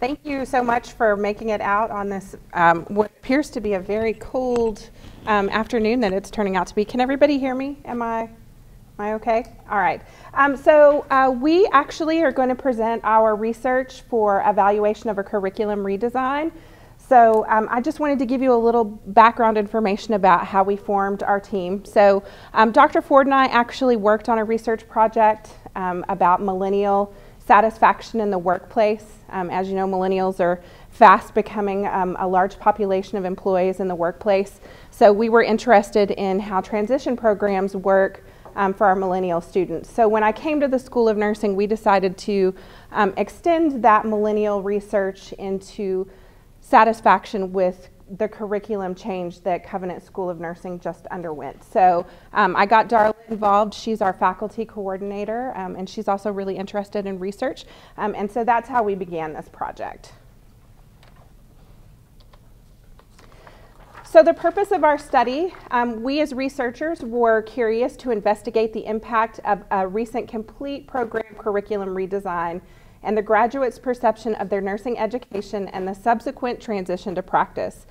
Thank you so much for making it out on this, um, what appears to be a very cold um, afternoon that it's turning out to be. Can everybody hear me? Am I, am I okay? All right. Um, so uh, we actually are going to present our research for evaluation of a curriculum redesign. So um, I just wanted to give you a little background information about how we formed our team. So um, Dr. Ford and I actually worked on a research project um, about millennial satisfaction in the workplace. Um, as you know, millennials are fast becoming um, a large population of employees in the workplace. So we were interested in how transition programs work um, for our millennial students. So when I came to the School of Nursing, we decided to um, extend that millennial research into satisfaction with the curriculum change that Covenant School of Nursing just underwent. So um, I got Darla involved. She's our faculty coordinator, um, and she's also really interested in research. Um, and so that's how we began this project. So the purpose of our study, um, we as researchers were curious to investigate the impact of a recent complete program curriculum redesign and the graduates' perception of their nursing education and the subsequent transition to practice.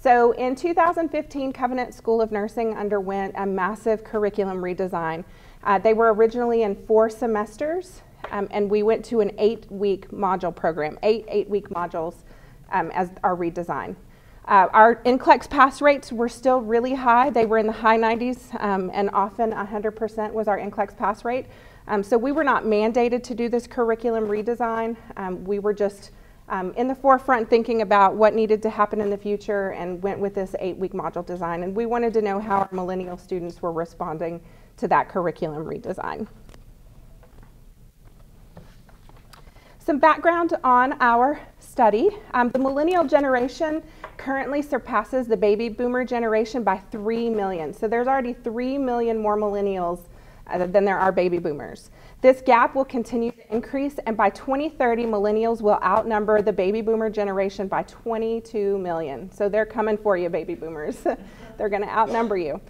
So in 2015, Covenant School of Nursing underwent a massive curriculum redesign. Uh, they were originally in four semesters, um, and we went to an eight-week module program, eight eight-week modules um, as our redesign. Uh, our NCLEX pass rates were still really high. They were in the high 90s, um, and often 100% was our NCLEX pass rate. Um, so we were not mandated to do this curriculum redesign. Um, we were just um, in the forefront thinking about what needed to happen in the future and went with this eight-week module design. And we wanted to know how our millennial students were responding to that curriculum redesign. Some background on our study. Um, the millennial generation currently surpasses the baby boomer generation by 3 million. So there's already 3 million more millennials than there are baby boomers. This gap will continue to increase, and by 2030, millennials will outnumber the baby boomer generation by 22 million. So they're coming for you, baby boomers. they're going to outnumber you.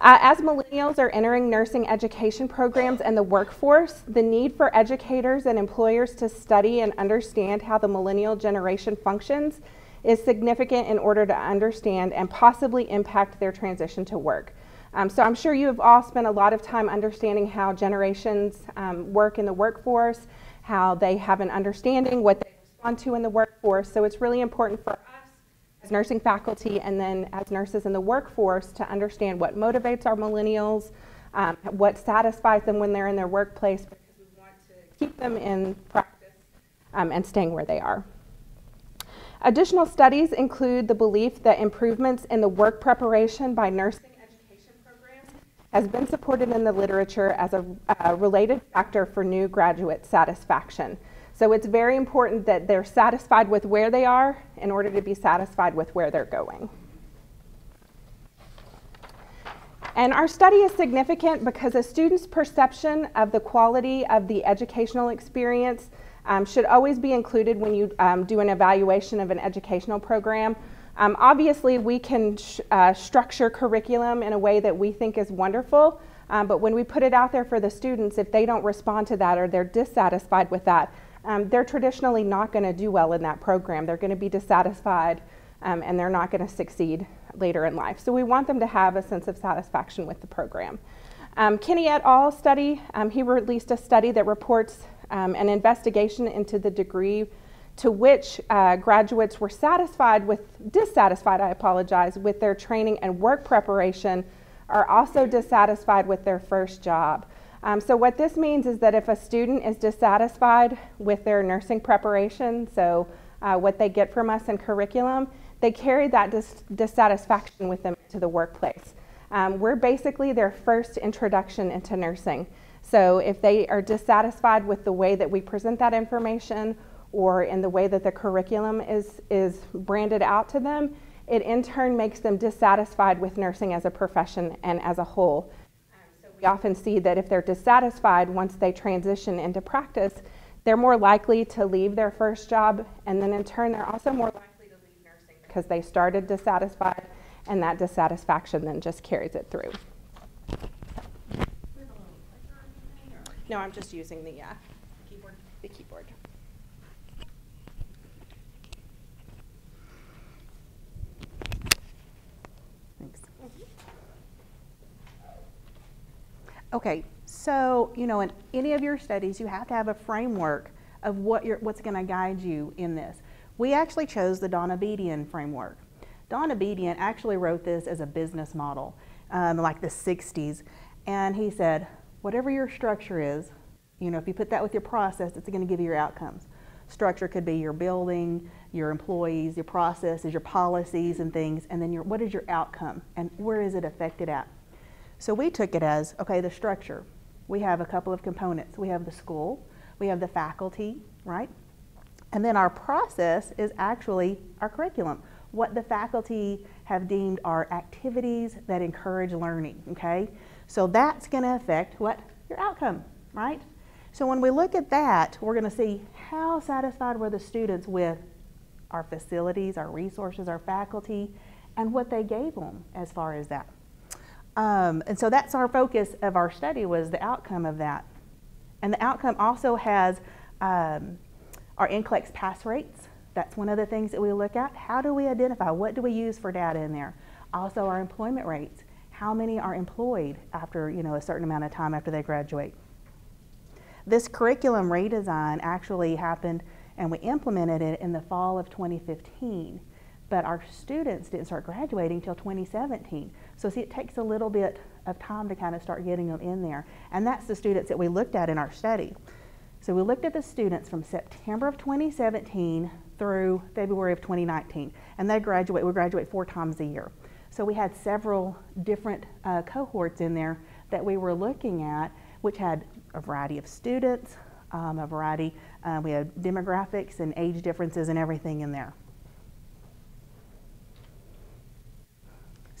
Uh, as millennials are entering nursing education programs and the workforce, the need for educators and employers to study and understand how the millennial generation functions is significant in order to understand and possibly impact their transition to work. Um, so I'm sure you have all spent a lot of time understanding how generations um, work in the workforce, how they have an understanding, what they respond to in the workforce. So it's really important for us as nursing faculty and then as nurses in the workforce to understand what motivates our millennials, um, what satisfies them when they're in their workplace, because we want to keep them in practice um, and staying where they are. Additional studies include the belief that improvements in the work preparation by nursing has been supported in the literature as a, a related factor for new graduate satisfaction. So it's very important that they're satisfied with where they are in order to be satisfied with where they're going. And our study is significant because a student's perception of the quality of the educational experience um, should always be included when you um, do an evaluation of an educational program. Um, obviously, we can uh, structure curriculum in a way that we think is wonderful, um, but when we put it out there for the students, if they don't respond to that or they're dissatisfied with that, um, they're traditionally not going to do well in that program. They're going to be dissatisfied um, and they're not going to succeed later in life. So we want them to have a sense of satisfaction with the program. Um, Kinney et al. study, um, he released a study that reports an investigation into the degree to which uh, graduates were satisfied with, dissatisfied, I apologize, with their training and work preparation are also dissatisfied with their first job. Um, so what this means is that if a student is dissatisfied with their nursing preparation, so uh, what they get from us in curriculum, they carry that dis dissatisfaction with them to the workplace. Um, we're basically their first introduction into nursing. So if they are dissatisfied with the way that we present that information or in the way that the curriculum is, is branded out to them, it in turn makes them dissatisfied with nursing as a profession and as a whole. Um, so we often see that if they're dissatisfied once they transition into practice, they're more likely to leave their first job, and then in turn, they're also more likely to leave nursing because they started dissatisfied, and that dissatisfaction then just carries it through. No, I'm just using the uh, keyboard. The keyboard. Okay, so, you know, in any of your studies, you have to have a framework of what you're, what's going to guide you in this. We actually chose the Donabedian framework. Donabedian actually wrote this as a business model, um, like the 60s, and he said, whatever your structure is, you know, if you put that with your process, it's going to give you your outcomes. Structure could be your building, your employees, your processes, your policies and things, and then your, what is your outcome and where is it affected at? So we took it as, okay, the structure. We have a couple of components. We have the school, we have the faculty, right? And then our process is actually our curriculum, what the faculty have deemed are activities that encourage learning, okay? So that's going to affect what? Your outcome, right? So when we look at that, we're going to see how satisfied were the students with our facilities, our resources, our faculty, and what they gave them as far as that. Um, and so that's our focus of our study was the outcome of that. And the outcome also has um, our NCLEX pass rates. That's one of the things that we look at. How do we identify? What do we use for data in there? Also our employment rates. How many are employed after you know a certain amount of time after they graduate? This curriculum redesign actually happened and we implemented it in the fall of 2015 but our students didn't start graduating until 2017. So see, it takes a little bit of time to kind of start getting them in there. And that's the students that we looked at in our study. So we looked at the students from September of 2017 through February of 2019. And they graduate, we graduate four times a year. So we had several different uh, cohorts in there that we were looking at, which had a variety of students, um, a variety, uh, we had demographics and age differences and everything in there.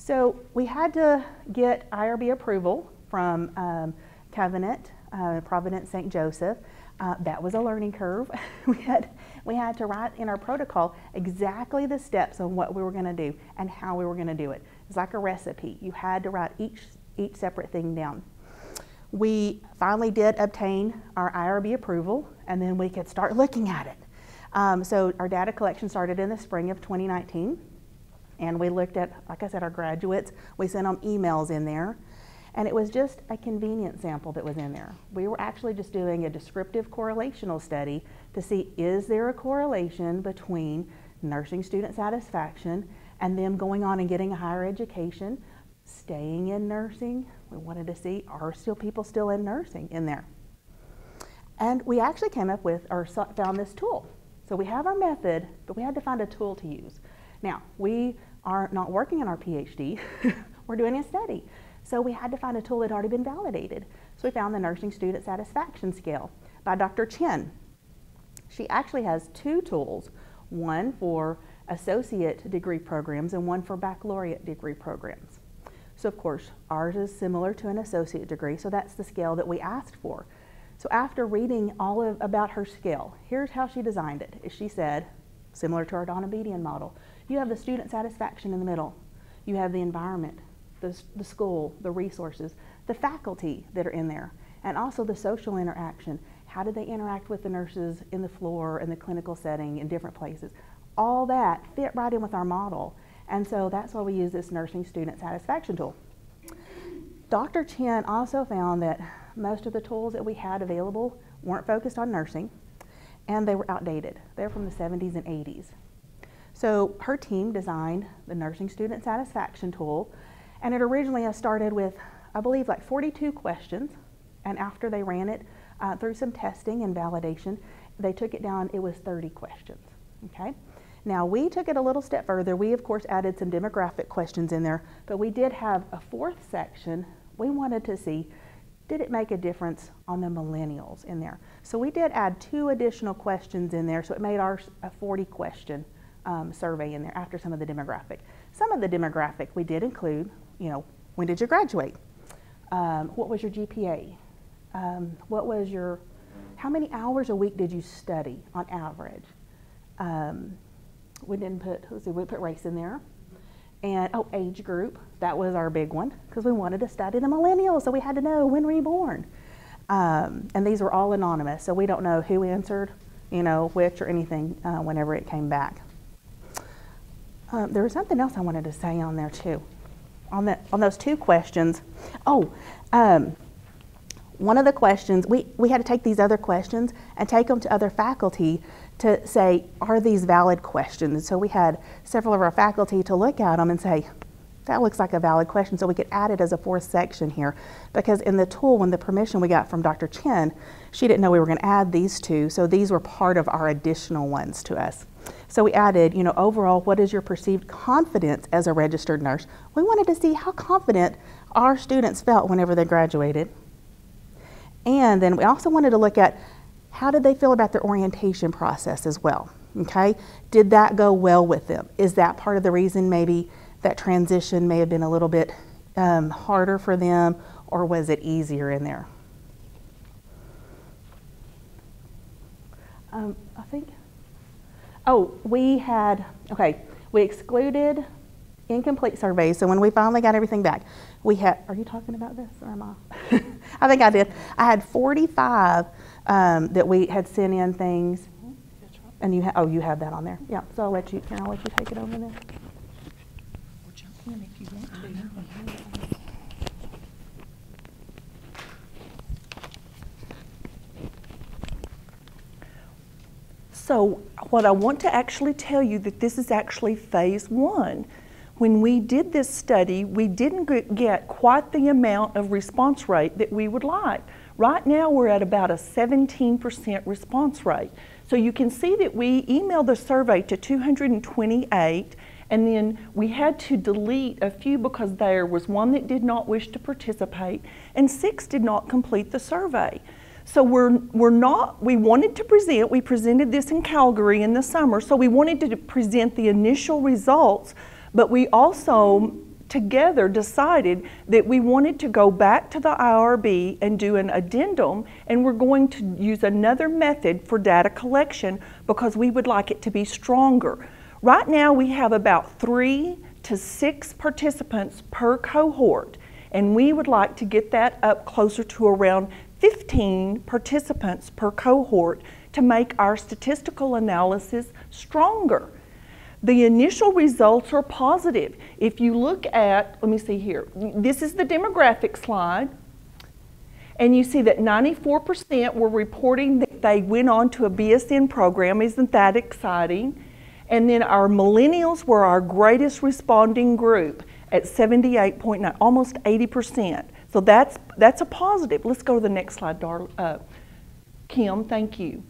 So we had to get IRB approval from um, Covenant, uh, Providence St. Joseph. Uh, that was a learning curve. we, had, we had to write in our protocol exactly the steps on what we were going to do and how we were going to do it. It's like a recipe. You had to write each, each separate thing down. We finally did obtain our IRB approval, and then we could start looking at it. Um, so our data collection started in the spring of 2019 and we looked at, like I said, our graduates. We sent them emails in there. And it was just a convenient sample that was in there. We were actually just doing a descriptive correlational study to see is there a correlation between nursing student satisfaction and them going on and getting a higher education, staying in nursing. We wanted to see are still people still in nursing in there. And we actually came up with or found this tool. So we have our method, but we had to find a tool to use. Now, we are not working on our PhD, we're doing a study. So we had to find a tool that had already been validated. So we found the Nursing Student Satisfaction Scale by Dr. Chen. She actually has two tools, one for associate degree programs and one for baccalaureate degree programs. So of course, ours is similar to an associate degree, so that's the scale that we asked for. So after reading all of, about her scale, here's how she designed it. She said, similar to our Donabedian model, you have the student satisfaction in the middle. You have the environment, the, the school, the resources, the faculty that are in there, and also the social interaction. How do they interact with the nurses in the floor, in the clinical setting, in different places? All that fit right in with our model. And so that's why we use this nursing student satisfaction tool. Dr. Chen also found that most of the tools that we had available weren't focused on nursing and they were outdated. They're from the 70s and 80s. So her team designed the nursing student satisfaction tool, and it originally started with, I believe, like 42 questions. And after they ran it uh, through some testing and validation, they took it down, it was 30 questions. Okay? Now we took it a little step further. We, of course, added some demographic questions in there, but we did have a fourth section. We wanted to see did it make a difference on the millennials in there? So we did add two additional questions in there, so it made ours a 40 question um, survey in there after some of the demographic. Some of the demographic we did include, you know, when did you graduate? Um, what was your GPA? Um, what was your, how many hours a week did you study on average? Um, we didn't put, let's see, we put race in there. And, oh, age group, that was our big one because we wanted to study the millennials, so we had to know when were you born? Um, and these were all anonymous, so we don't know who answered, you know, which or anything uh, whenever it came back. Um, there was something else I wanted to say on there too, on that on those two questions. Oh, um, one of the questions, we, we had to take these other questions and take them to other faculty to say, are these valid questions? So we had several of our faculty to look at them and say, that looks like a valid question, so we could add it as a fourth section here. Because in the tool, when the permission we got from Dr. Chen, she didn't know we were going to add these two, so these were part of our additional ones to us. So we added, you know, overall, what is your perceived confidence as a registered nurse? We wanted to see how confident our students felt whenever they graduated. And then we also wanted to look at how did they feel about their orientation process as well? Okay, did that go well with them? Is that part of the reason maybe that transition may have been a little bit um, harder for them, or was it easier in there? Um. Oh, we had, okay, we excluded incomplete surveys. So when we finally got everything back, we had, are you talking about this or am I? I think I did. I had 45 um, that we had sent in things. And you, ha- oh, you have that on there. Yeah, so I'll let you, can I let you take it over then? So what I want to actually tell you that this is actually phase one. When we did this study, we didn't get quite the amount of response rate that we would like. Right now, we're at about a 17% response rate. So you can see that we emailed the survey to 228, and then we had to delete a few because there was one that did not wish to participate, and six did not complete the survey. So we're, we're not, we wanted to present, we presented this in Calgary in the summer, so we wanted to present the initial results, but we also together decided that we wanted to go back to the IRB and do an addendum, and we're going to use another method for data collection because we would like it to be stronger. Right now, we have about three to six participants per cohort, and we would like to get that up closer to around 15 participants per cohort to make our statistical analysis stronger. The initial results are positive. If you look at, let me see here, this is the demographic slide, and you see that 94% were reporting that they went on to a BSN program. Isn't that exciting? And then our millennials were our greatest responding group at 78.9, almost 80%. So that's, that's a positive. Let's go to the next slide, Dar- uh, Kim. Thank you.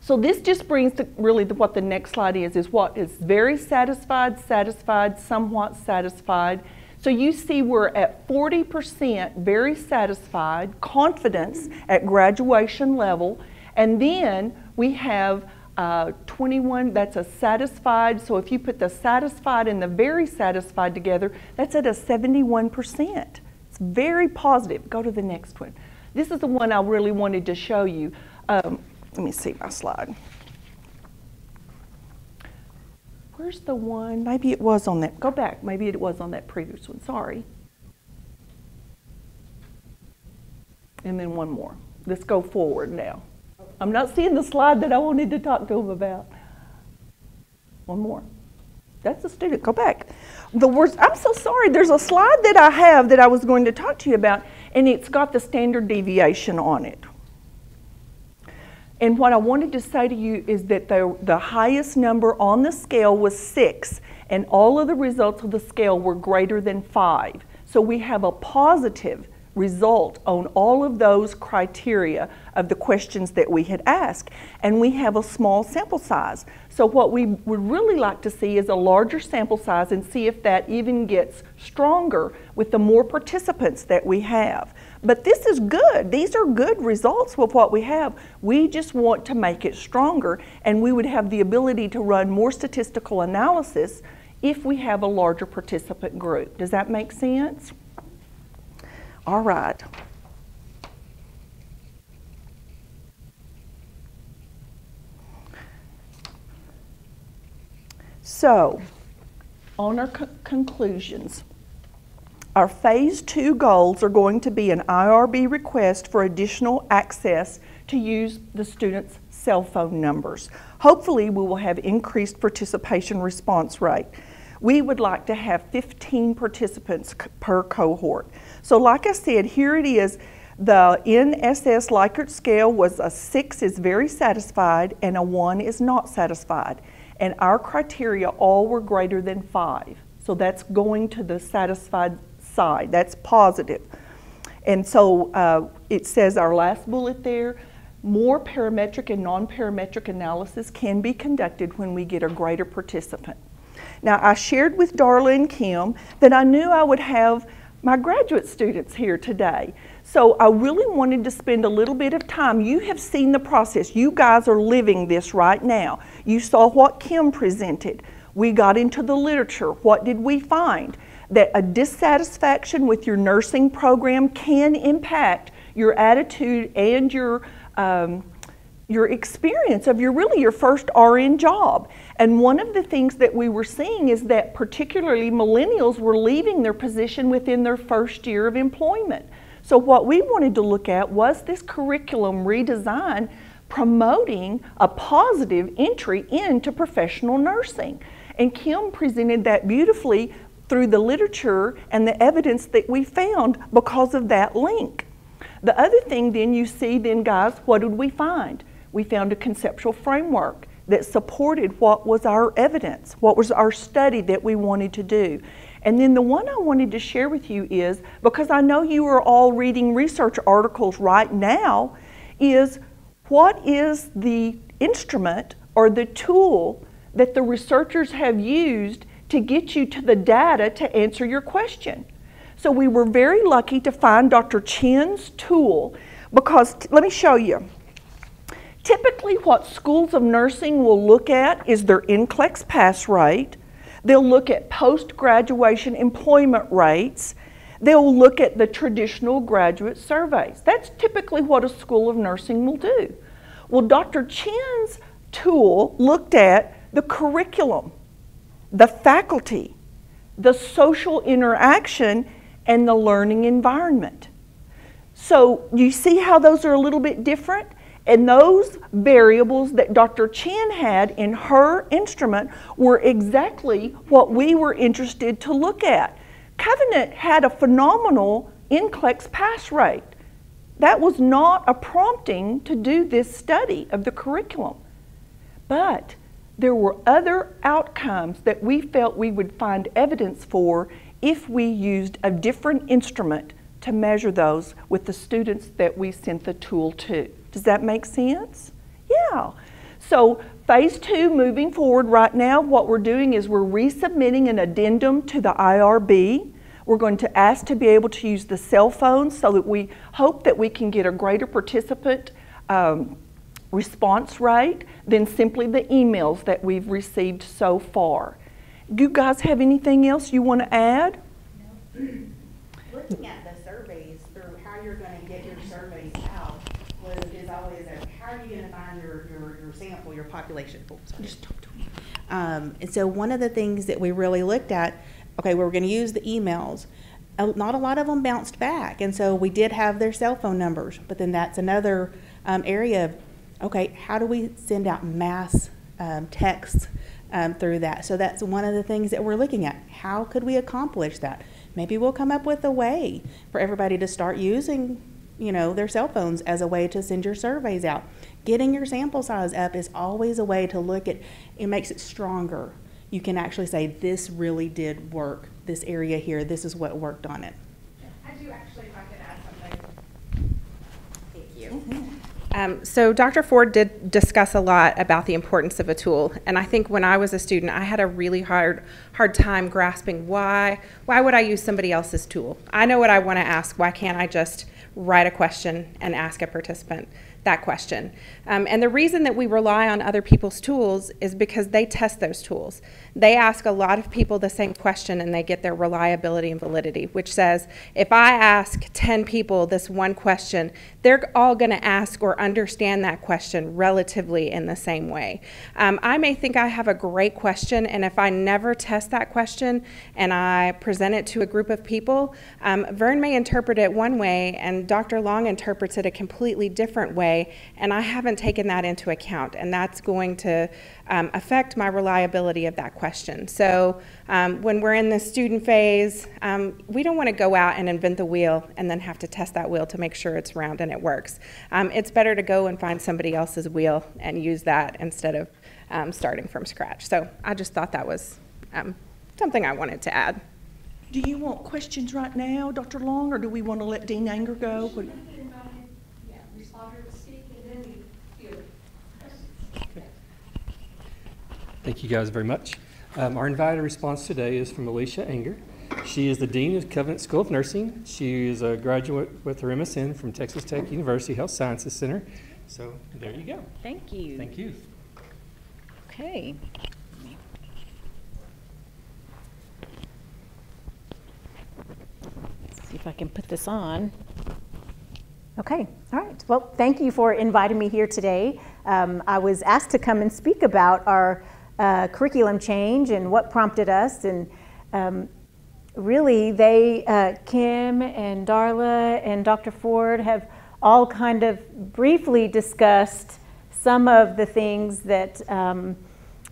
So this just brings to really the, what the next slide is, is what is very satisfied, satisfied, somewhat satisfied. So you see we're at 40% very satisfied, confidence at graduation level, and then we have uh, 21, that's a satisfied. So if you put the satisfied and the very satisfied together, that's at a 71% very positive. Go to the next one. This is the one I really wanted to show you. Um, let me see my slide. Where's the one? Maybe it was on that. Go back. Maybe it was on that previous one. Sorry. And then one more. Let's go forward now. I'm not seeing the slide that I wanted to talk to them about. One more. That's a student. Go back. The words, I'm so sorry. There's a slide that I have that I was going to talk to you about, and it's got the standard deviation on it. And what I wanted to say to you is that the, the highest number on the scale was six, and all of the results of the scale were greater than five. So we have a positive result on all of those criteria of the questions that we had asked. And we have a small sample size. So what we would really like to see is a larger sample size and see if that even gets stronger with the more participants that we have. But this is good. These are good results with what we have. We just want to make it stronger and we would have the ability to run more statistical analysis if we have a larger participant group. Does that make sense? All right. So, on our co- conclusions, our phase two goals are going to be an IRB request for additional access to use the students' cell phone numbers. Hopefully, we will have increased participation response rate. We would like to have 15 participants per cohort. So, like I said, here it is. The NSS Likert scale was a six is very satisfied and a one is not satisfied. And our criteria all were greater than five. So that's going to the satisfied side. That's positive. And so uh, it says our last bullet there more parametric and non parametric analysis can be conducted when we get a greater participant. Now, I shared with Darla and Kim that I knew I would have my graduate students here today. So I really wanted to spend a little bit of time. You have seen the process. You guys are living this right now. You saw what Kim presented. We got into the literature. What did we find? That a dissatisfaction with your nursing program can impact your attitude and your um, your experience of your really your first RN job. And one of the things that we were seeing is that particularly millennials were leaving their position within their first year of employment. So what we wanted to look at was this curriculum redesign promoting a positive entry into professional nursing. And Kim presented that beautifully through the literature and the evidence that we found because of that link. The other thing then you see then guys, what did we find? We found a conceptual framework that supported what was our evidence, what was our study that we wanted to do. And then the one I wanted to share with you is because I know you are all reading research articles right now, is what is the instrument or the tool that the researchers have used to get you to the data to answer your question? So we were very lucky to find Dr. Chen's tool because let me show you. Typically, what schools of nursing will look at is their NCLEX pass rate. They'll look at post graduation employment rates. They'll look at the traditional graduate surveys. That's typically what a school of nursing will do. Well, Dr. Chen's tool looked at the curriculum, the faculty, the social interaction, and the learning environment. So, you see how those are a little bit different? And those variables that Dr. Chen had in her instrument were exactly what we were interested to look at. Covenant had a phenomenal NCLEX pass rate. That was not a prompting to do this study of the curriculum. But there were other outcomes that we felt we would find evidence for if we used a different instrument to measure those with the students that we sent the tool to. Does that make sense? Yeah. So phase two, moving forward right now, what we're doing is we're resubmitting an addendum to the IRB. We're going to ask to be able to use the cell phones so that we hope that we can get a greater participant um, response rate than simply the emails that we've received so far. Do you guys have anything else you want to add? No. Looking at the surveys through how you're going to get your surveys out was, is always a, how are you going to find your, your, your sample, your population? Oh. Um, and so one of the things that we really looked at, okay, we were going to use the emails. not a lot of them bounced back, and so we did have their cell phone numbers. But then that's another um, area of, okay, how do we send out mass um, texts um, through that? So that's one of the things that we're looking at. How could we accomplish that? Maybe we'll come up with a way for everybody to start using you know, their cell phones as a way to send your surveys out. Getting your sample size up is always a way to look at, it makes it stronger. You can actually say, this really did work, this area here, this is what worked on it. I do actually, if I could add something. Thank you. Mm-hmm. Um, so Dr. Ford did discuss a lot about the importance of a tool, and I think when I was a student, I had a really hard hard time grasping why why would I use somebody else's tool? I know what I want to ask. Why can't I just write a question and ask a participant that question. Um, and the reason that we rely on other people's tools is because they test those tools. They ask a lot of people the same question and they get their reliability and validity, which says if I ask 10 people this one question, they're all going to ask or understand that question relatively in the same way. Um, I may think I have a great question, and if I never test that question and I present it to a group of people, um, Vern may interpret it one way and Dr. Long interprets it a completely different way and I haven't taken that into account, and that's going to um, affect my reliability of that question. So um, when we're in the student phase, um, we don't want to go out and invent the wheel and then have to test that wheel to make sure it's round and it works. Um, it's better to go and find somebody else's wheel and use that instead of um, starting from scratch. So I just thought that was um, something I wanted to add. Do you want questions right now, Dr. Long, or do we want to let Dean Anger go? What- Thank you guys very much. Um, our invited response today is from Alicia Anger. She is the Dean of Covenant School of Nursing. She is a graduate with her MSN from Texas Tech University Health Sciences Center. So there you go. Thank you. Thank you. Okay. If I can put this on. Okay, all right. Well, thank you for inviting me here today. Um, I was asked to come and speak about our uh, curriculum change and what prompted us. And um, really, they, uh, Kim and Darla and Dr. Ford, have all kind of briefly discussed some of the things that um,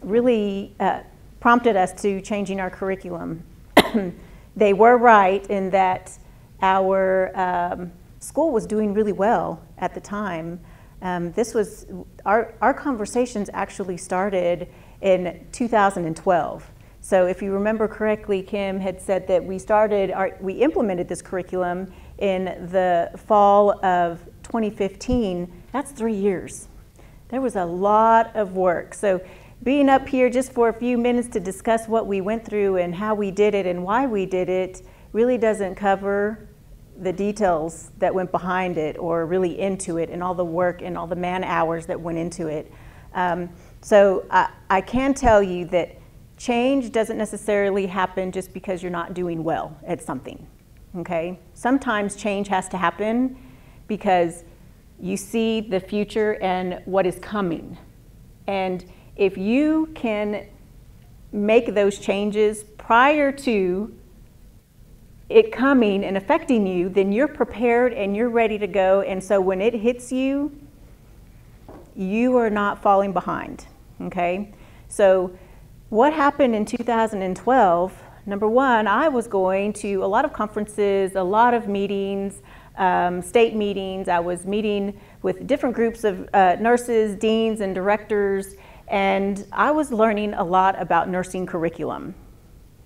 really uh, prompted us to changing our curriculum. they were right in that our um, school was doing really well at the time. Um, this was our, our conversations actually started in 2012. So if you remember correctly, Kim had said that we started, our, we implemented this curriculum in the fall of 2015. That's three years. There was a lot of work. So being up here just for a few minutes to discuss what we went through and how we did it and why we did it really doesn't cover the details that went behind it or really into it and all the work and all the man hours that went into it. Um, so I, I can tell you that change doesn't necessarily happen just because you're not doing well at something. Okay? Sometimes change has to happen because you see the future and what is coming. And if you can make those changes prior to it coming and affecting you, then you're prepared and you're ready to go. And so when it hits you, you are not falling behind. Okay? So, what happened in 2012? Number one, I was going to a lot of conferences, a lot of meetings, um, state meetings. I was meeting with different groups of uh, nurses, deans, and directors, and I was learning a lot about nursing curriculum,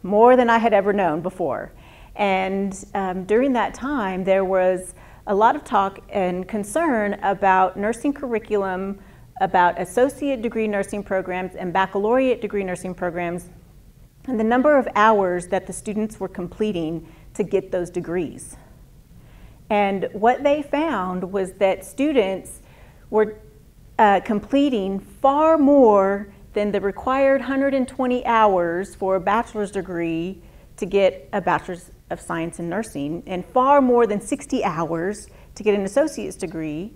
more than I had ever known before. And um, during that time, there was a lot of talk and concern about nursing curriculum about associate degree nursing programs and baccalaureate degree nursing programs and the number of hours that the students were completing to get those degrees. And what they found was that students were uh, completing far more than the required 120 hours for a bachelor's degree to get a bachelor's of science in nursing, and far more than 60 hours to get an associate's degree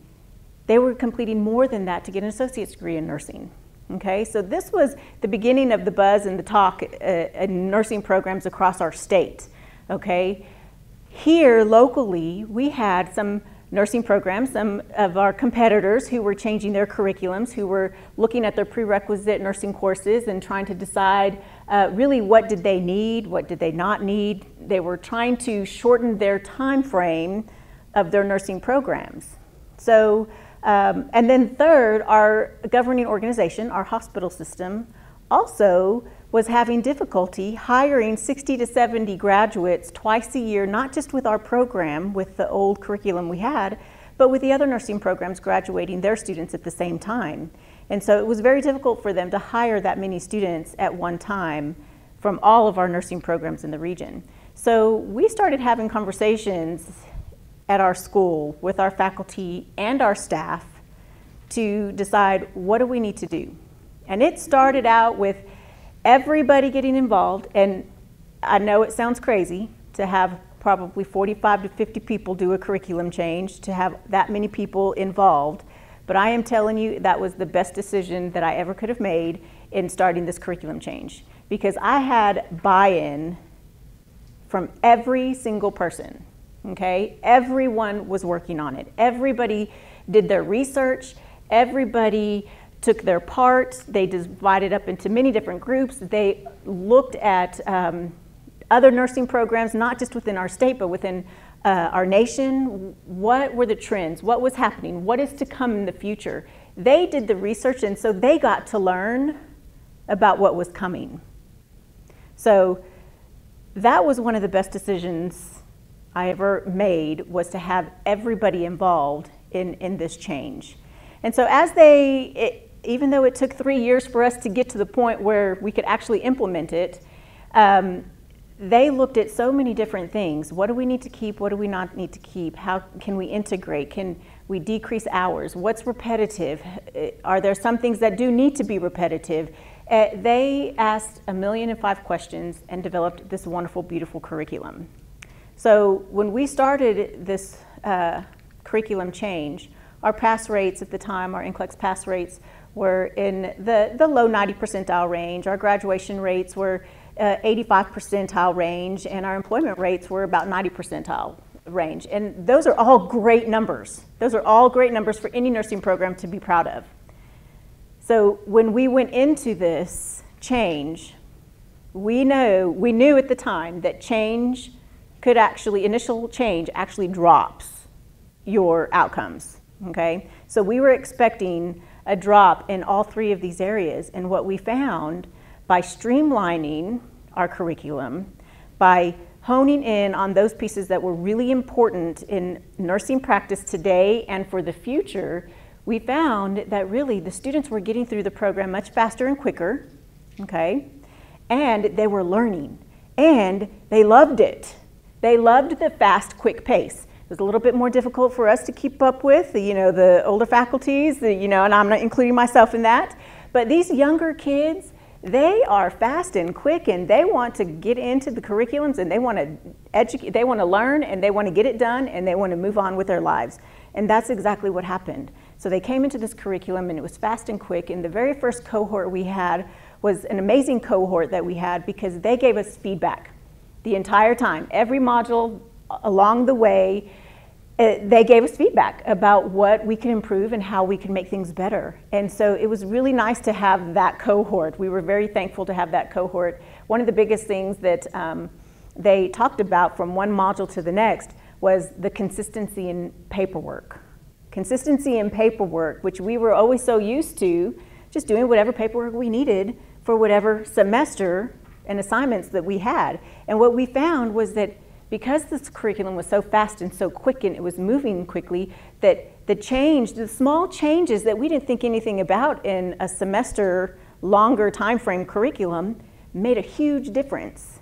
they were completing more than that to get an associate's degree in nursing. Okay, so this was the beginning of the buzz and the talk uh, in nursing programs across our state. Okay, here locally, we had some nursing programs, some of our competitors who were changing their curriculums, who were looking at their prerequisite nursing courses and trying to decide uh, really what did they need, what did they not need. They were trying to shorten their time frame of their nursing programs. So um, and then third, our governing organization, our hospital system, also was having difficulty hiring 60 to 70 graduates twice a year, not just with our program, with the old curriculum we had, but with the other nursing programs graduating their students at the same time. And so it was very difficult for them to hire that many students at one time from all of our nursing programs in the region. So we started having conversations at our school with our faculty and our staff to decide what do we need to do. And it started out with everybody getting involved, and I know it sounds crazy to have probably 45 to 50 people do a curriculum change, to have that many people involved. But I am telling you, that was the best decision that I ever could have made in starting this curriculum change because I had buy in from every single person okay? Everyone was working on it. Everybody did their research. Everybody took their part. They divided up into many different groups. They looked at um, other nursing programs, not just within our state, but within uh, our nation. What were the trends? What was happening? What is to come in the future? They did the research, and so they got to learn about what was coming. So that was one of the best decisions I ever made was to have everybody involved in, in this change. And so as they, it, even though it took three years for us to get to the point where we could actually implement it, um, they looked at so many different things. What do we need to keep? What do we not need to keep? How can we integrate? Can we decrease hours? What's repetitive? Uh, are there some things that do need to be repetitive? Uh, they asked a million and five questions and developed this wonderful, beautiful curriculum. So when we started this uh, curriculum change, our pass rates at the time, our NCLEX pass rates, were in the, the low 90 percentile range. Our graduation rates were uh, 85 percentile range, and our employment rates were about 90 percentile range. And those are all great numbers. Those are all great numbers for any nursing program to be proud of. So when we went into this change, we know we knew at the time that change could actually initial change actually drops your outcomes. Okay, so we were expecting a drop in all three of these areas, and what we found by streamlining our curriculum, by honing in on those pieces that were really important in nursing practice today and for the future, we found that really the students were getting through the program much faster and quicker, okay? And they were learning, and they loved it. They loved the fast, quick pace. It was a little bit more difficult for us to keep up with, you know, the older faculties, the, you know, and I'm not including myself in that. But these younger kids, they are fast and quick and they want to get into the curriculums and they want to educate, they want to learn and they want to get it done and they want to move on with their lives. And that's exactly what happened. So they came into this curriculum and it was fast and quick. And the very first cohort we had was an amazing cohort that we had because they gave us feedback the entire time. Every module along the way, it, they gave us feedback about what we could improve and how we could make things better. And so it was really nice to have that cohort. We were very thankful to have that cohort. One of the biggest things that um, they talked about from one module to the next was the consistency in paperwork. Consistency in paperwork, which we were always so used to, just doing whatever paperwork we needed for whatever semester and assignments that we had. And what we found was that because this curriculum was so fast and so quick and it was moving quickly, that the change, the small changes that we didn't think anything about in a semester longer time frame curriculum made a huge difference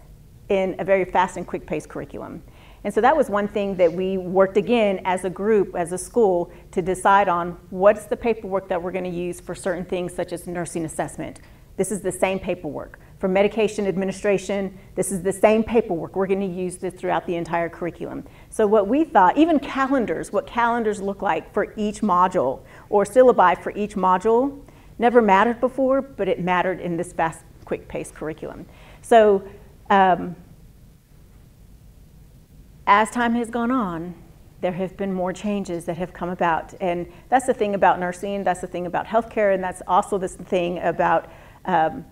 in a very fast and quick paced curriculum. And so that was one thing that we worked again as a group, as a school, to decide on what's the paperwork that we're going to use for certain things such as nursing assessment. This is the same paperwork for medication administration. This is the same paperwork. We're going to use this throughout the entire curriculum. So, what we thought, even calendars, what calendars look like for each module or syllabi for each module, never mattered before, but it mattered in this fast, quick paced curriculum. So, um, as time has gone on, there have been more changes that have come about. And that's the thing about nursing, that's the thing about healthcare, and that's also this thing about um,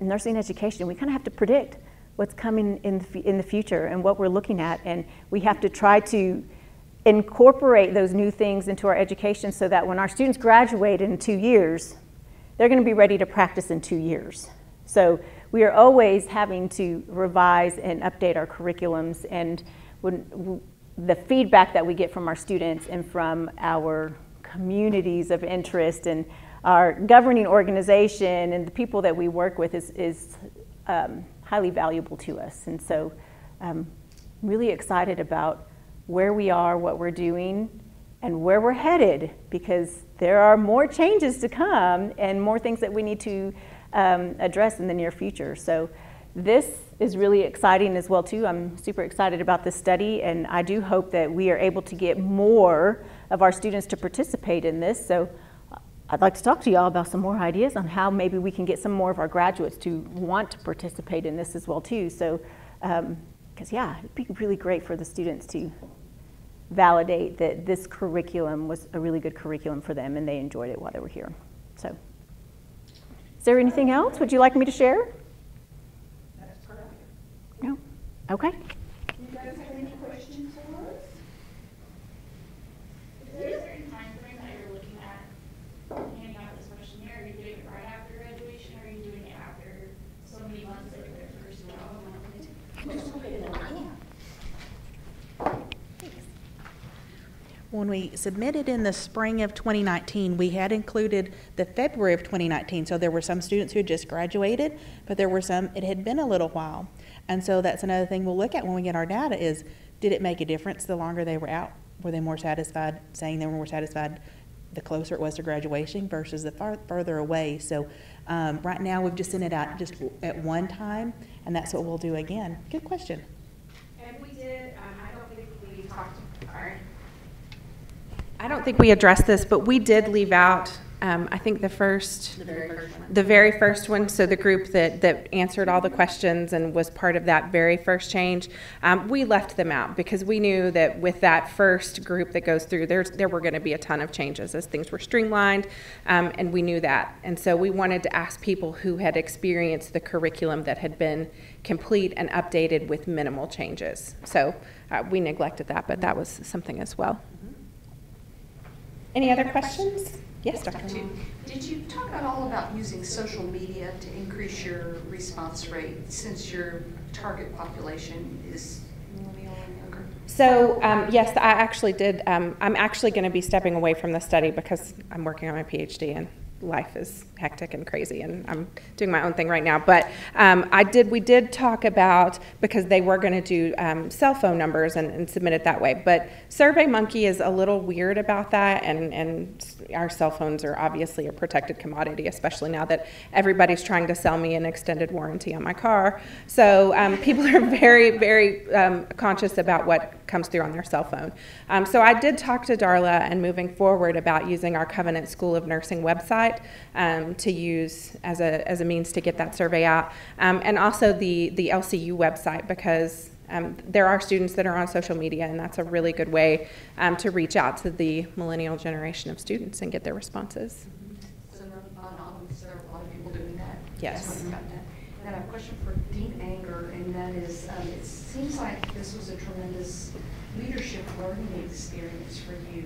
nursing education, we kind of have to predict what's coming in the, in the future and what we're looking at. And we have to try to incorporate those new things into our education so that when our students graduate in two years, they're going to be ready to practice in two years. So we are always having to revise and update our curriculums and when, the feedback that we get from our students and from our communities of interest and our governing organization and the people that we work with is, is um, highly valuable to us. And so I'm really excited about where we are, what we're doing, and where we're headed because there are more changes to come and more things that we need to um, address in the near future. So this is really exciting as well too. I'm super excited about this study and I do hope that we are able to get more of our students to participate in this. So I'd like to talk to y'all about some more ideas on how maybe we can get some more of our graduates to want to participate in this as well too. So, because um, yeah, it'd be really great for the students to validate that this curriculum was a really good curriculum for them and they enjoyed it while they were here. So, is there anything else? Would you like me to share? No? Okay. You guys have any questions for us? Is there a certain timeframe that you're looking at handing out this questionnaire? Are you doing it right after graduation, or are you doing it after so many months that you're their first When we submitted in the spring of 2019, we had included the February of 2019. So there were some students who had just graduated, but there were some, it had been a little while. And so that's another thing we'll look at when we get our data is, did it make a difference the longer they were out? Were they more satisfied, saying they were more satisfied the closer it was to graduation versus the far, further away? So um, right now, we've just sent it out just at one time, and that's what we'll do again. Good question. And we did, um, I don't think we talked, sorry. I don't think we addressed this, but we did leave out, um, I think the first. The very first one. The very first one, so the group that, that answered all the questions and was part of that very first change, um, we left them out because we knew that with that first group that goes through, there's, there were gonna be a ton of changes as things were streamlined, um, and we knew that. And so we wanted to ask people who had experienced the curriculum that had been complete and updated with minimal changes. So, uh, we neglected that, but that was something as well. Any other questions? Yes, Dr. Did did you talk at all about using social media to increase your response rate since your target population is millennial and younger? So, um, yes, I actually did. Um, I'm actually going to be stepping away from the study because I'm working on my PhD and life is hectic and crazy, and I'm doing my own thing right now. But um, I did. We did talk about because they were going to do um, cell phone numbers and, and submit it that way. But SurveyMonkey is a little weird about that, and and our cell phones are obviously a protected commodity, especially now that everybody's trying to sell me an extended warranty on my car. So um, people are very, very um, conscious about what comes through on their cell phone. Um, so I did talk to Darla and moving forward about using our Covenant School of Nursing website um, to use as a, as a means to get that survey out, um, and also the, the LCU website because um, there are students that are on social media, and that's a really good way um, to reach out to the millennial generation of students and get their responses. So there are a lot of people doing that. Yes. Just wondering about that. And I have a question for Dean Anger, and that is, um, it seems like this was a tremendous leadership learning experience for you.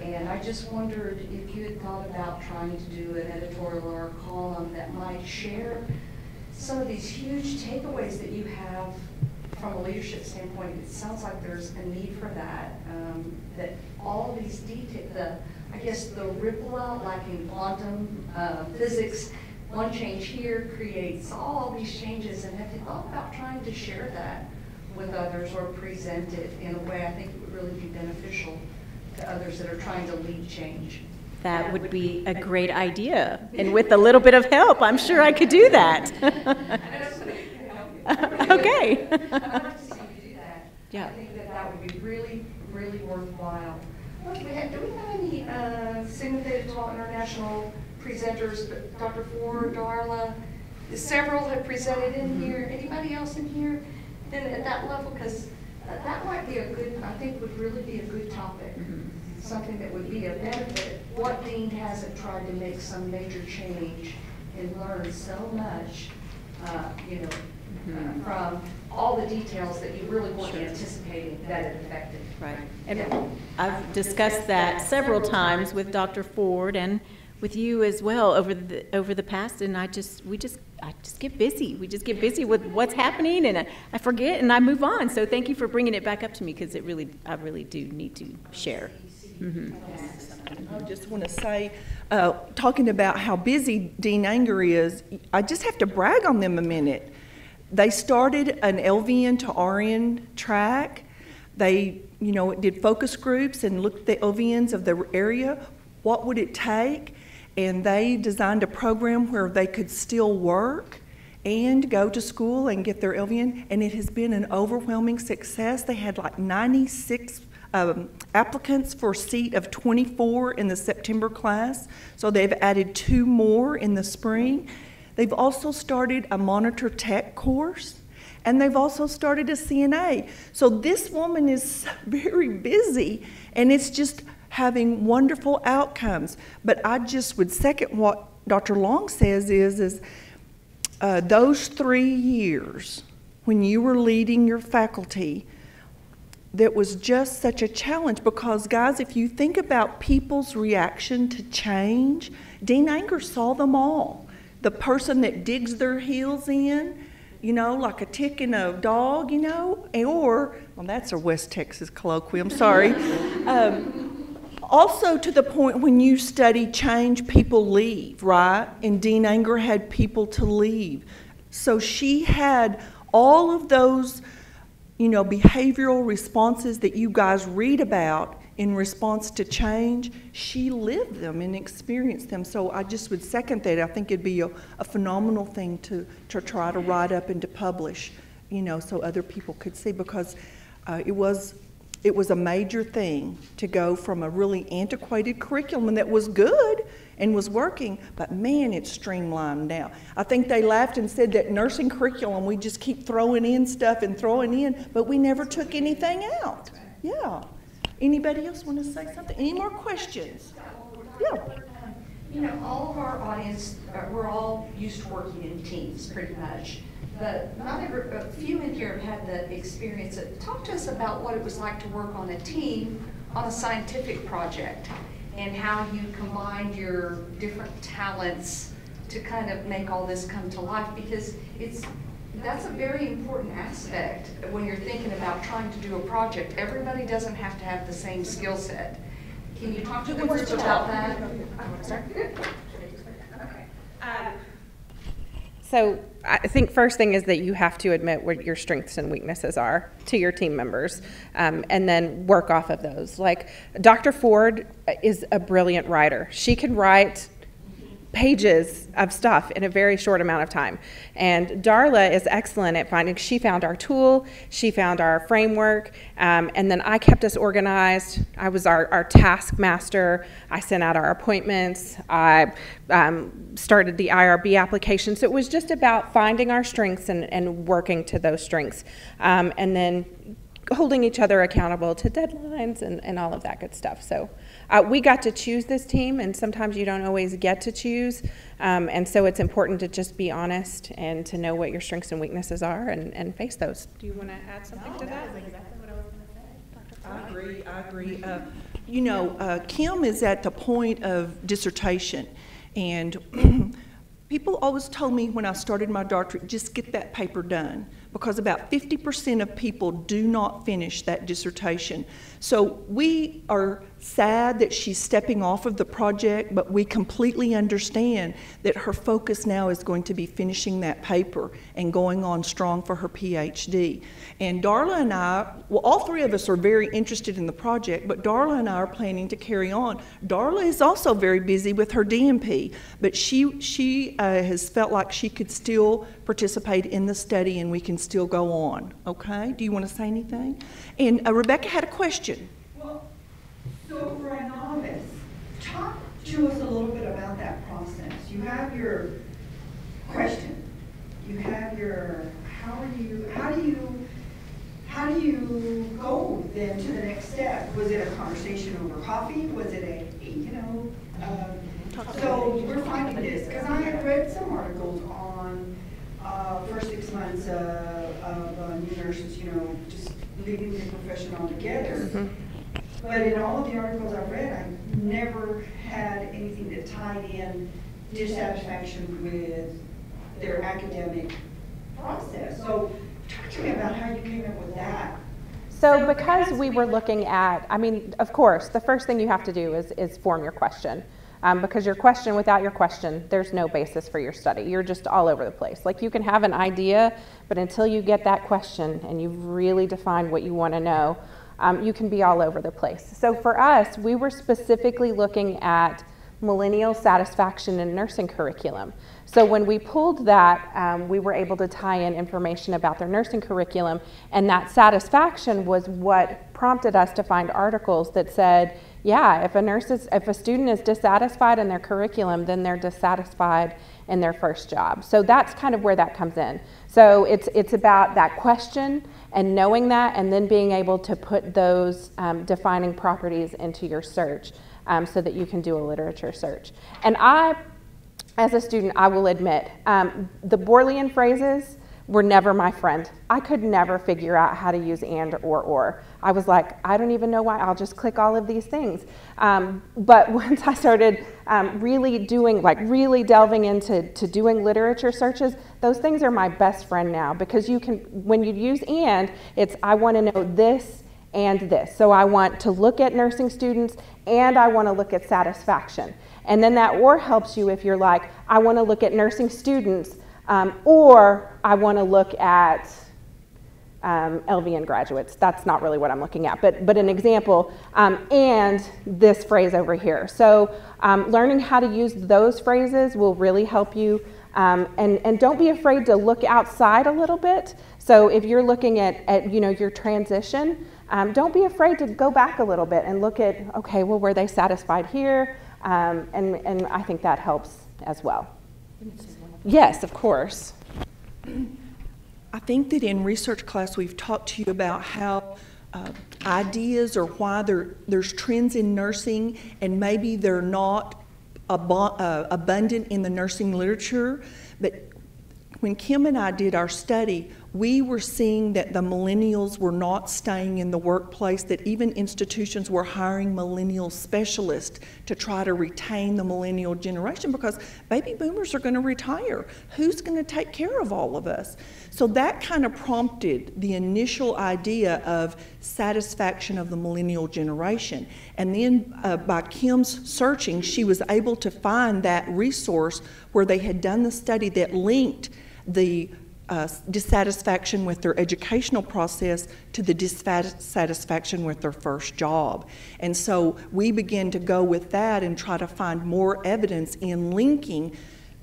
And I just wondered if you had thought about trying to do an editorial or a column that might share some of these huge takeaways that you have from a leadership standpoint. It sounds like there's a need for that, um, that all these detail, the, I guess the ripple out, like in quantum uh, physics, one change here creates all these changes. And have you thought about trying to share that with others or present it in a way I think it would really be beneficial to others that are trying to lead change? That would be a great idea. And with a little bit of help, I'm sure I could do that. okay. I'd like to see you do that. Yeah. I think that that would be really, really worthwhile. Look, we have, do we have any uh, Tau International presenters, Dr. Ford, Darla? Several have presented in here. Anybody else in here? And at that level, because that might be a good, I think would really be a good topic. Something that would be a benefit. What dean hasn't tried to make some major change and learned so much, uh, you know, uh, from all the details that you really weren't anticipating that it affected. Right. Yeah. And I've discussed that several times with Dr. Ford and with you as well over the, over the past, and I just, we just, I just get busy. We just get busy with what's happening, and I, I forget, and I move on. So thank you for bringing it back up to me, because it really, I really do need to share. I just want to say, uh, talking about how busy Dean Anger is, I just have to brag on them a minute. They started an LVN to RN track. They, you know, did focus groups and looked at the LVNs of the area. What would it take? And they designed a program where they could still work and go to school and get their LVN. And it has been an overwhelming success. They had like 96 um, applicants for a seat of 24 in the September class, so they've added two more in the spring. They've also started a monitor tech course, and they've also started a CNA. So this woman is very busy, and it's just having wonderful outcomes. But I just would second what Dr. Long says is, is uh, those three years when you were leading your faculty, that was just such a challenge because, guys, if you think about people's reaction to change, Dean Anger saw them all. The person that digs their heels in, you know, like a tick in a dog, you know, or, well, that's a West Texas colloquium, sorry. um, also, to the point when you study change, people leave, right? And Dean Anger had people to leave. So she had all of those you know, behavioral responses that you guys read about in response to change, she lived them and experienced them. So I just would second that. I think it'd be a, a phenomenal thing to, to try to write up and to publish, you know, so other people could see because uh, it was it was a major thing to go from a really antiquated curriculum that was good and was working, but man, it's streamlined now. I think they laughed and said that nursing curriculum, we just keep throwing in stuff and throwing in, but we never took anything out. Yeah. Anybody else want to say something? Any more questions? Yeah. You know, all of our audience, uh, we're all used to working in teams pretty much. But not every, a few in here have had the experience. Talk to us about what it was like to work on a team on a scientific project and how you combined your different talents to kind of make all this come to life because it's that's a very important aspect when you're thinking about trying to do a project. Everybody doesn't have to have the same skill set. Can you talk to the group about that? Um, so I think first thing is that you have to admit what your strengths and weaknesses are to your team members, um, and then work off of those. Like Dr. Ford is a brilliant writer. She can write pages of stuff in a very short amount of time. And Darla is excellent at finding, she found our tool, she found our framework, um, and then I kept us organized. I was our, our task master. I sent out our appointments. I um, started the IRB application. So it was just about finding our strengths and, and working to those strengths. Um, and then holding each other accountable to deadlines and, and all of that good stuff. So uh, we got to choose this team, and sometimes you don't always get to choose. Um, and so it's important to just be honest and to know what your strengths and weaknesses are and, and face those. Do you want to add something no, to that? that exactly what I was going to say. I agree. I agree. Uh, you know, uh, Kim is at the point of dissertation, and people always told me when I started my doctorate, just get that paper done because about 50% of people do not finish that dissertation. So we are sad that she's stepping off of the project, but we completely understand that her focus now is going to be finishing that paper and going on strong for her PhD. And Darla and I, well, all three of us are very interested in the project, but Darla and I are planning to carry on. Darla is also very busy with her DNP, but she, she uh, has felt like she could still participate in the study and we can still go on. Okay? Do you want to say anything? And uh, Rebecca had a question. So for a novice, talk to us a little bit about that process. You have your question. You have your how are you how do you how do you go then to the next step? Was it a conversation over coffee? Was it a you know? Um, so we're finding this because I had read some articles on uh, first six months uh, of uh, new nurses, you know, just leaving the profession altogether. Mm-hmm. But in all of the articles I've read, I never had anything that tied in dissatisfaction with their academic process. So talk to me about how you came up with that. So because we were looking at, I mean, of course, the first thing you have to do is, is form your question. Um, because your question, without your question, there's no basis for your study. You're just all over the place. Like you can have an idea, but until you get that question and you've really defined what you want to know, um, you can be all over the place. So for us, we were specifically looking at millennial satisfaction in nursing curriculum. So when we pulled that, um, we were able to tie in information about their nursing curriculum, and that satisfaction was what prompted us to find articles that said, yeah, if a nurse is, if a student is dissatisfied in their curriculum, then they're dissatisfied in their first job. So that's kind of where that comes in. So it's, it's about that question and knowing that and then being able to put those um, defining properties into your search um, so that you can do a literature search. And I, as a student, I will admit, um, the Boolean phrases were never my friend. I could never figure out how to use and or or. I was like, I don't even know why, I'll just click all of these things. Um, but once I started um, really doing, like really delving into to doing literature searches, those things are my best friend now because you can, when you use and, it's I want to know this and this. So I want to look at nursing students and I want to look at satisfaction. And then that or helps you if you're like, I want to look at nursing students um, or I want to look at um, LVN graduates. That's not really what I'm looking at, but, but an example, um, and this phrase over here. So um, learning how to use those phrases will really help you. Um, and, and don't be afraid to look outside a little bit. So if you're looking at, at you know, your transition, um, don't be afraid to go back a little bit and look at, okay, well, were they satisfied here? And, and I think that helps as well. Yes, of course. I think that in research class we've talked to you about how uh, ideas or why there, there's trends in nursing and maybe they're not abo- uh, abundant in the nursing literature. But when Kim and I did our study, we were seeing that the millennials were not staying in the workplace, that even institutions were hiring millennial specialists to try to retain the millennial generation because baby boomers are going to retire. Who's going to take care of all of us? So that kind of prompted the initial idea of satisfaction of the millennial generation. And then uh, by Kim's searching, she was able to find that resource where they had done the study that linked the uh, dissatisfaction with their educational process to the dissatisfaction with their first job. And so we begin to go with that and try to find more evidence in linking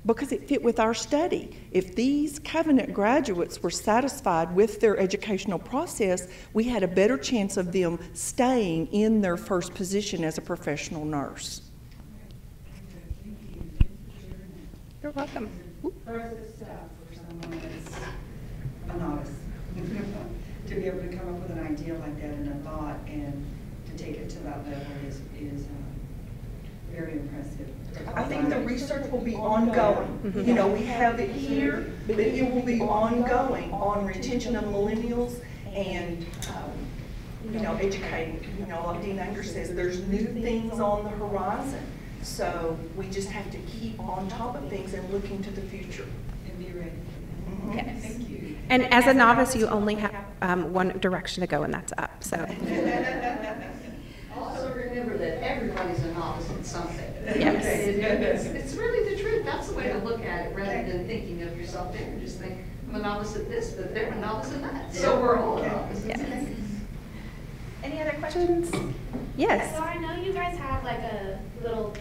because it fit with our study. If these Covenant graduates were satisfied with their educational process, we had a better chance of them staying in their first position as a professional nurse. You're welcome. A novice. to be able to come up with an idea like that and a thought and to take it to that level is, is uh, very impressive. I think the research will be ongoing. You know, we have it here, but it will be ongoing on retention of millennials and, um, you know, educating. You know, like Dean Anger says, there's new things on the horizon. So we just have to keep on top of things and looking to the future. And. Yes. Thank you. And as a novice, you only have um, one direction to go, and that's up. So, Also remember that everybody's a novice at something. Yes. It's, it's really the truth, that's the way to look at it, rather than thinking of yourself there, just think, I'm a novice at this, but they're a novice at that, so we're all novices. yes. Any other questions? Yes. So I know you guys have like a little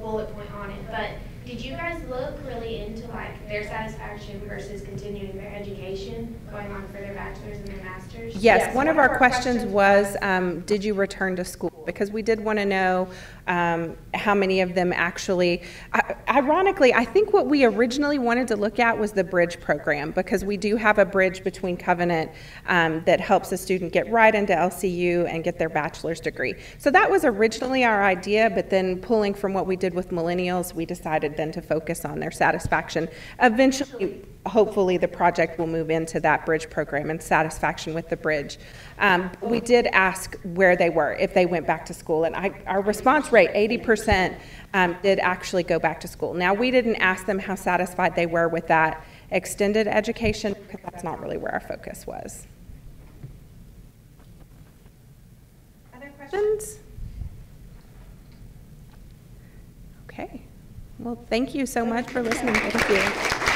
bullet point on it, but did you guys look really into like their satisfaction versus continuing their education, going on for their bachelor's and their master's? Yes, one of our questions was, um, did you return to school? Because we did want to know um, how many of them actually, I- ironically, I think what we originally wanted to look at was the bridge program, because we do have a bridge between Covenant um, that helps a student get right into LCU and get their bachelor's degree. So that was originally our idea, but then pulling from what we did with millennials, we decided then to focus on their satisfaction. Eventually, hopefully the project will move into that bridge program and satisfaction with the bridge. Um, we did ask where they were, if they went back to school, and I, our response rate, 80%, um, did actually go back to school. Now, we didn't ask them how satisfied they were with that extended education, because that's not really where our focus was. Other questions? Okay. Well, thank you so much for listening. Thank you.